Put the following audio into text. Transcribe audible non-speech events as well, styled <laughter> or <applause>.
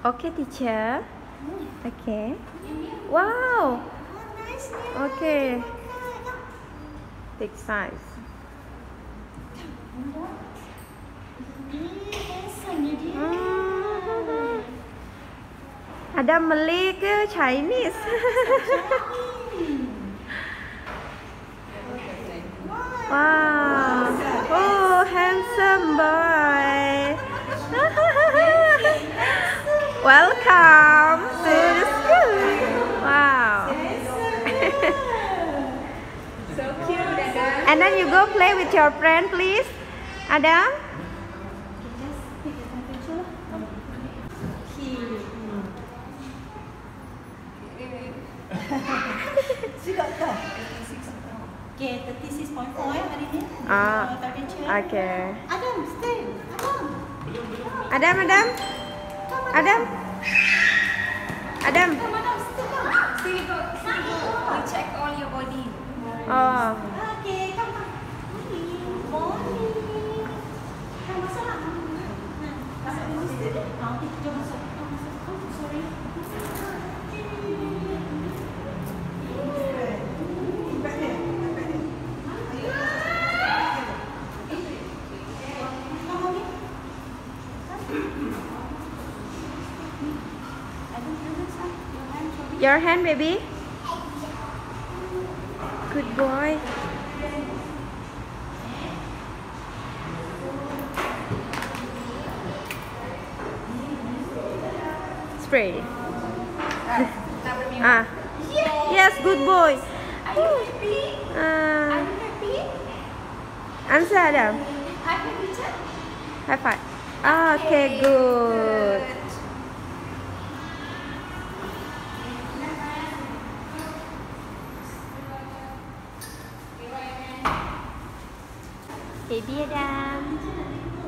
Okay teacher. Okay. Wow. Okay. Big size. Hmm. Ada Malay ke Chinese? <laughs> wow. Oh, handsome boy. <laughs> Welcome to the school. Wow. <laughs> So cute, Dada. And then you go play with your friend, please. Adam. Okay, 36.4 eh hari ni. Ah, Uh. Okay. Adam, stay. Adam. Adam, Adam. Adam. Adam. Come, Adam, stay. Still go, still go. We check all your body. Oh. Your hand, baby. Good boy. Spray. <laughs> Ah. Yes, good boy. Are you happy? Are Ah. you happy? Answer, Adam. High five. Ah, okay, good. Baby Adam.